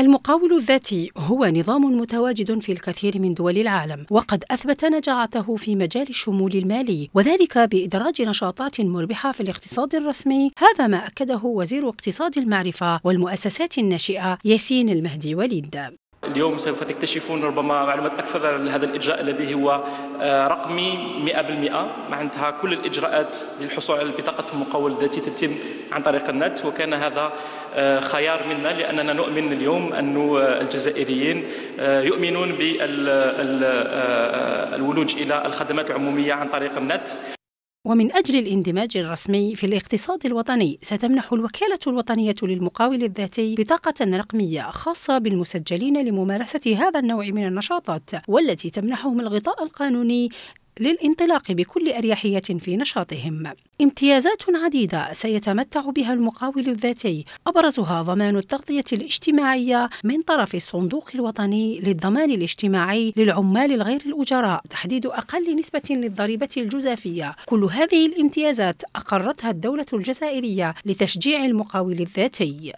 المقاول الذاتي هو نظام متواجد في الكثير من دول العالم وقد أثبت نجاعته في مجال الشمول المالي وذلك بإدراج نشاطات مربحة في الاقتصاد الرسمي. هذا ما أكده وزير اقتصاد المعرفة والمؤسسات الناشئة ياسين المهدي وليد. اليوم سوف تكتشفون ربما معلومات أكثر عن هذا الإجراء الذي هو آه، رقمي 100% معناتها كل الإجراءات للحصول على بطاقة المقاول الذاتي تتم عن طريق النت وكان هذا آه، خيار منا لأننا نؤمن اليوم أن الجزائريين آه، يؤمنون بالولوج إلى الخدمات العمومية عن طريق النت. ومن أجل الاندماج الرسمي في الاقتصاد الوطني ستمنح الوكالة الوطنية للمقاول الذاتي بطاقة رقمية خاصة بالمسجلين لممارسة هذا النوع من النشاطات والتي تمنحهم الغطاء القانوني للانطلاق بكل أريحية في نشاطهم. امتيازات عديدة سيتمتع بها المقاول الذاتي، أبرزها ضمان التغطية الاجتماعية من طرف الصندوق الوطني للضمان الاجتماعي للعمال الغير الأجراء، تحديد أقل نسبة للضريبة الجزافية. كل هذه الامتيازات أقرتها الدولة الجزائرية لتشجيع المقاول الذاتي.